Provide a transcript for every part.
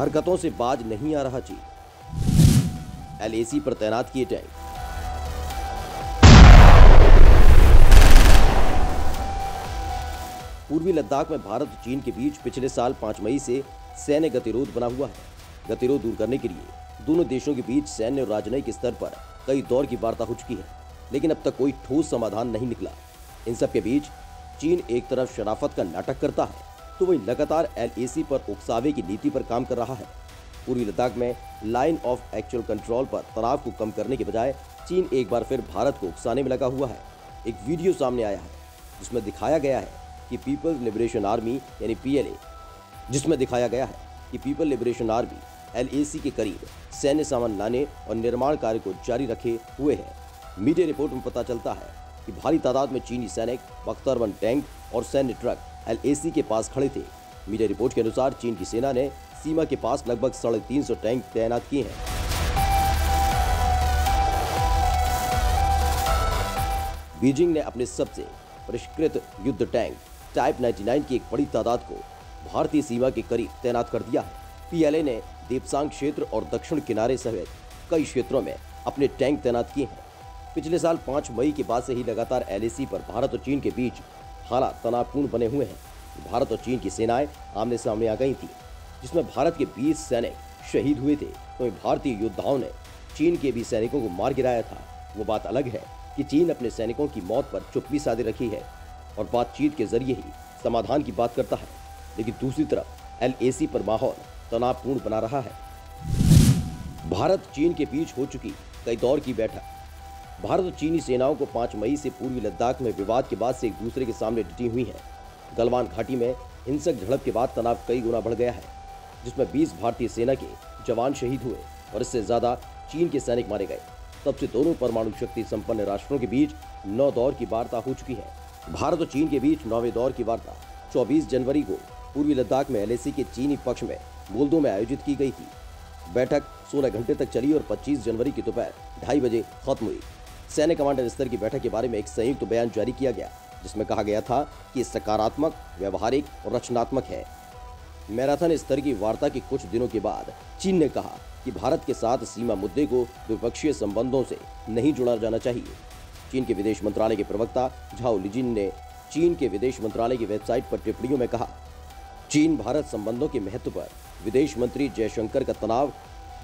हरकतों से बाज नहीं आ रहा चीन। एलएसी पर तैनात किए टैंक। पूर्वी लद्दाख में भारत चीन के बीच पिछले साल 5 मई से सैन्य गतिरोध बना हुआ है। गतिरोध दूर करने के लिए दोनों देशों के बीच सैन्य और राजनयिक स्तर पर कई दौर की वार्ता हो चुकी है, लेकिन अब तक कोई ठोस समाधान नहीं निकला। इन सब के बीच चीन एक तरफ़ शराफत का नाटक करता है तो वही लगातार एलएसी पर उकसावे की नीति पर काम कर रहा है। पूर्वी लद्दाख में लाइन ऑफ़ एक्चुअल कंट्रोल पर तनाव को कम करने के बजाय चीन एक बार फिर भारत को उकसाने में लगा हुआ है। एक वीडियो सामने आया है, जिसमें दिखाया गया है कि पीपल्स लिबरेशन आर्मी यानी पीएलए जिसमें दिखाया गया है कि पीपल लिबरेशन आर्मी एलएसी के करीब सैन्य सामान लाने और निर्माण कार्य को जारी रखे हुए है। मीडिया रिपोर्ट में पता चलता है कि भारी तादाद में चीनी सैनिक, बख्तरबंद टैंक और सैन्य ट्रक एलएसी के पास खड़े थे। मीडिया रिपोर्ट के अनुसार चीन की सेना ने सीमा के पास लगभग साढ़े तीन सौ टैंक तैनात किए हैं। बीजिंग ने अपने सबसे परिष्कृत युद्ध टैंक टाइप 99 की एक बड़ी तादाद को भारतीय सीमा के करीब तैनात कर दिया है। पीएलए ने देपसांग क्षेत्र और दक्षिण किनारे समेत कई क्षेत्रों में अपने टैंक तैनात किए हैं। पिछले साल 5 मई के बाद से ही लगातार एलएसी पर भारत और चीन के बीच हालात तनावपूर्ण बने हुए हैं। भारत और चीन की सेनाएँ आमने सामने आ गई थी, जिसमें भारत के 20 सैनिक शहीद हुए थे। वहीं भारतीय योद्धाओं ने चीन के भी सैनिकों को मार गिराया था। वो बात अलग है कि चीन अपने सैनिकों की मौत पर चुप्पी साधे रखी है और बातचीत के ज़रिए ही समाधान की बात करता है। लेकिन दूसरी तरफ़, एलएसी पर माहौल तनावपूर्ण बना रहा है। भारत चीन के बीच हो चुकी कई दौर की बैठक भारत और चीनी सेनाओं को 5 मई से पूर्वी लद्दाख में विवाद के बाद से एक दूसरे के सामने डटी हुई हैं। गलवान घाटी में हिंसक झड़प के बाद तनाव कई गुना बढ़ गया है, जिसमें 20 भारतीय सेना के जवान शहीद हुए और इससे ज़्यादा चीन के सैनिक मारे गए। तब से दोनों परमाणु शक्ति संपन्न राष्ट्रों के बीच नौ दौर की वार्ता हो चुकी है। भारत और चीन के बीच नौवे दौर की वार्ता 24 जनवरी को पूर्वी लद्दाख में एलएसी के चीनी पक्ष में बोल्दो में आयोजित की गई थी। बैठक 16 घंटे तक चली और 25 जनवरी की दोपहर ढाई बजे खत्म हुई। सैन्य कमांडर स्तर की बैठक के बारे में एक संयुक्त बयान जारी किया गया, जिसमें कहा गया था कि सकारात्मक, व्यवहारिक और रचनात्मक है। मैराथन स्तर की वार्ता के कुछ दिनों के बाद चीन ने कहा कि भारत के साथ सीमा मुद्दे को द्विपक्षीय संबंधों से नहीं जोड़ा जाना चाहिए। चीन के विदेश मंत्रालय के प्रवक्ता झाओ लिजिन ने चीन के विदेश मंत्रालय की वेबसाइट पर टिप्पणियों में कहा चीन भारत संबंधों के महत्व पर विदेश मंत्री जयशंकर का तनाव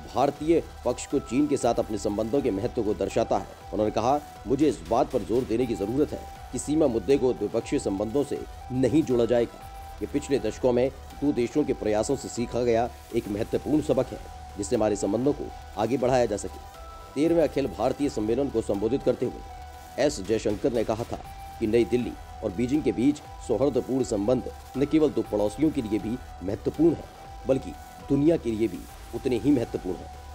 भारतीय पक्ष को चीन के साथ अपने संबंधों के महत्व को दर्शाता है। उन्होंने कहा, मुझे इस बात पर ज़ोर देने की ज़रूरत है कि सीमा मुद्दे को द्विपक्षीय संबंधों से नहीं जोड़ा जाएगा। ये पिछले दशकों में दो देशों के प्रयासों से सीखा गया एक महत्वपूर्ण सबक है, जिससे हमारे संबंधों को आगे बढ़ाया जा सके। तेरहवें अखिल भारतीय सम्मेलन को संबोधित करते हुए एस जयशंकर ने कहा था कि नई दिल्ली और बीजिंग के बीच सौहार्दपूर्ण संबंध न केवल दो पड़ोसियों के लिए भी महत्वपूर्ण है, बल्कि दुनिया के लिए भी उतने ही महत्वपूर्ण है।